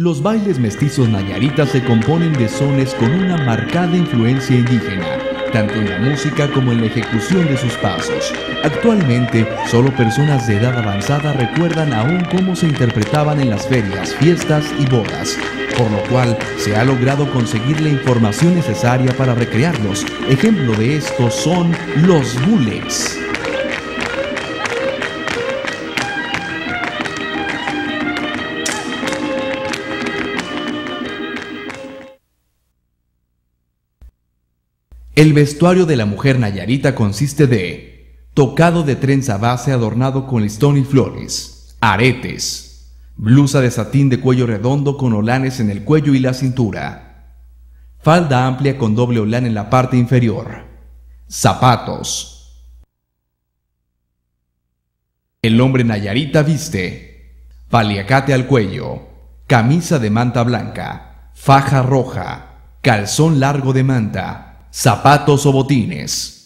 Los bailes mestizos nayaritas se componen de sones con una marcada influencia indígena, tanto en la música como en la ejecución de sus pasos. Actualmente, solo personas de edad avanzada recuerdan aún cómo se interpretaban en las ferias, fiestas y bodas, por lo cual se ha logrado conseguir la información necesaria para recrearlos. Ejemplo de esto son los bullets. El vestuario de la mujer nayarita consiste de tocado de trenza base adornado con listón y flores, aretes, blusa de satín de cuello redondo con olanes en el cuello y la cintura, falda amplia con doble olán en la parte inferior, zapatos. El hombre nayarita viste paliacate al cuello, camisa de manta blanca, faja roja, calzón largo de manta, zapatos o botines.